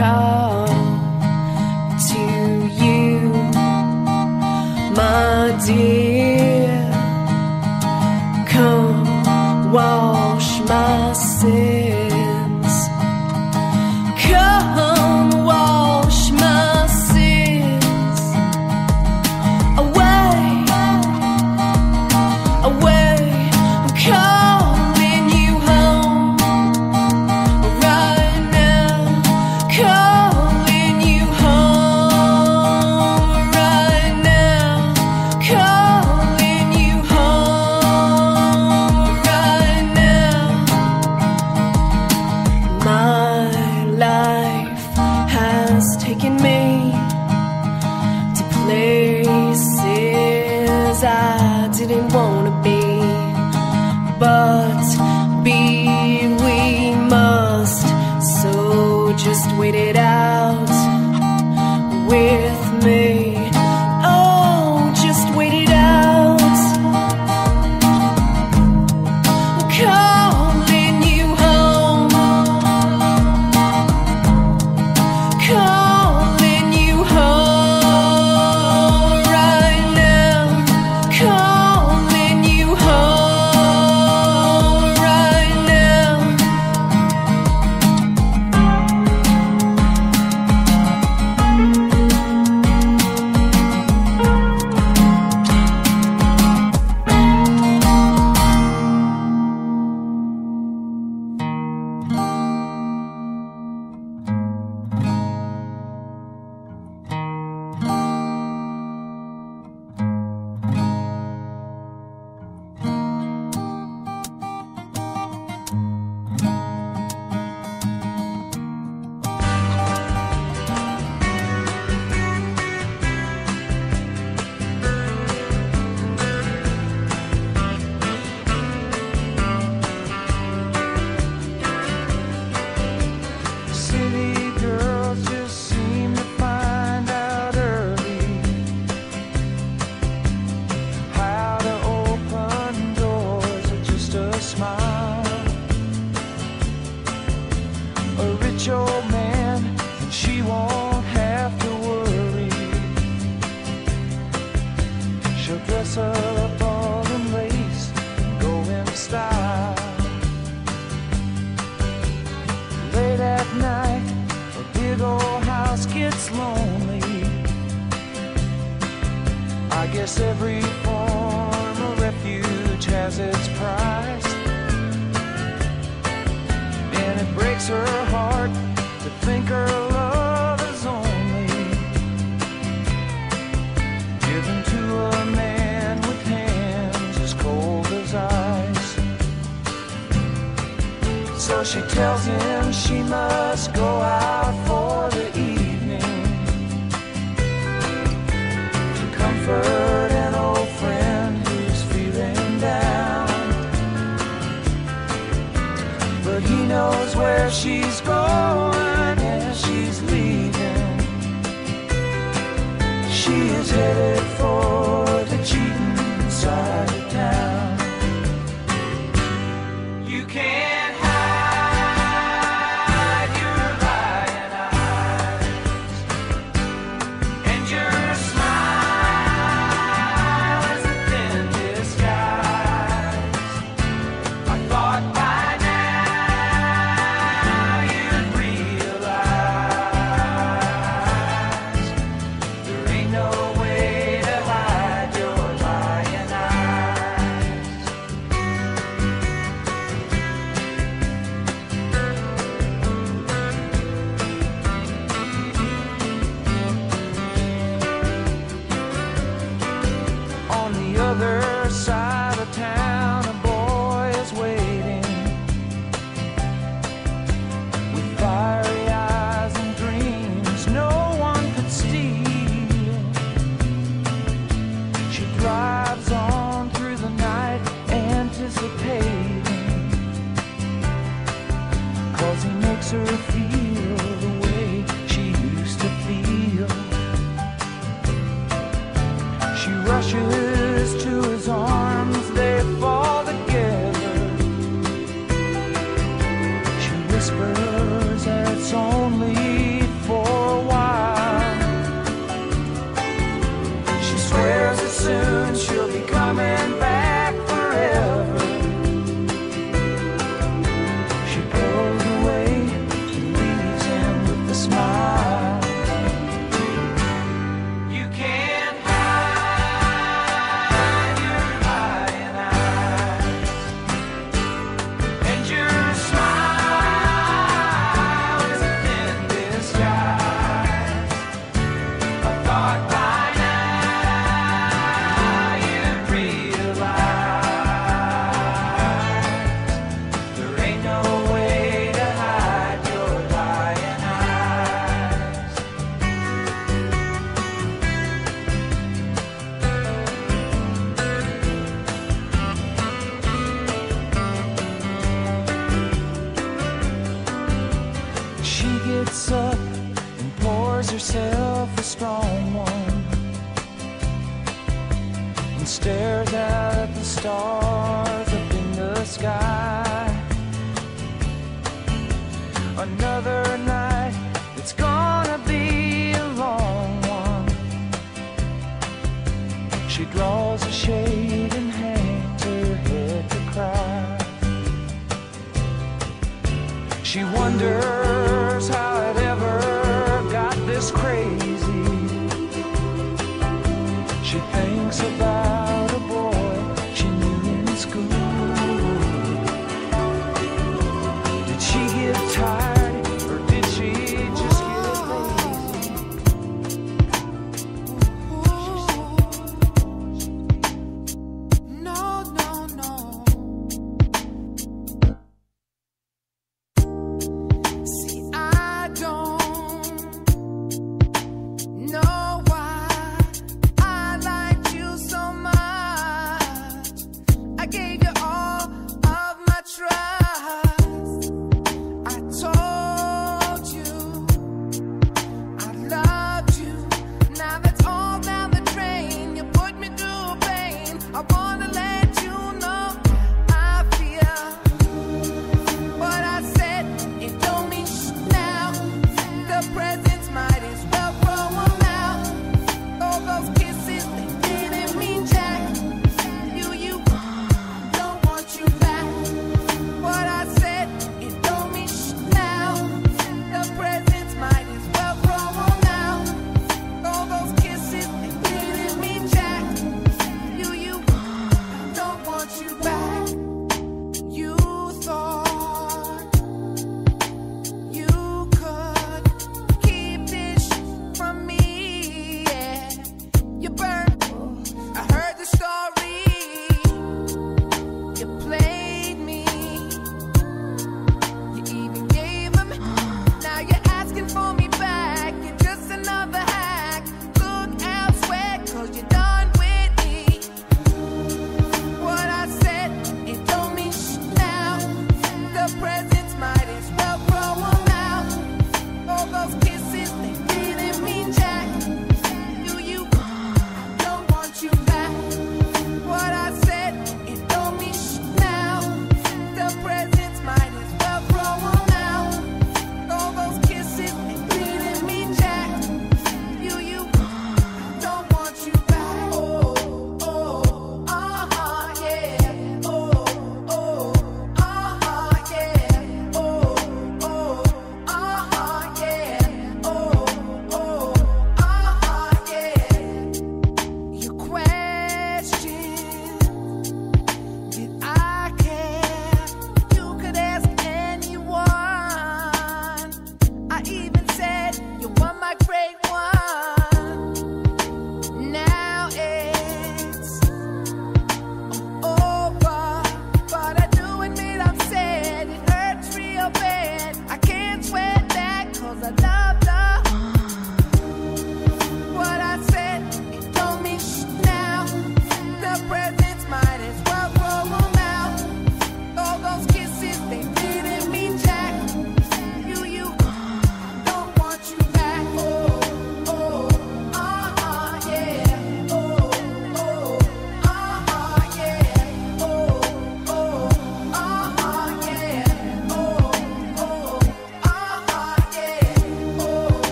try I didn't want to be. But be we must, so just wait it out. night, the big old house gets lonely. I guess every form of refuge has its price. And it breaks her heart to think her So she tells him she must go out for the evening to comfort an old friend who's feeling down. But he knows where she's going and she's leaving. She is headed for. She drives on through the night, anticipating. Cause he makes her feel. gets up and pours herself a strong one and stares out at the stars up in the sky. Another night, it's gonna be a long one. She draws a shade and hangs her head to cry. She wonders wonders how it ever got this crazy. She thinks about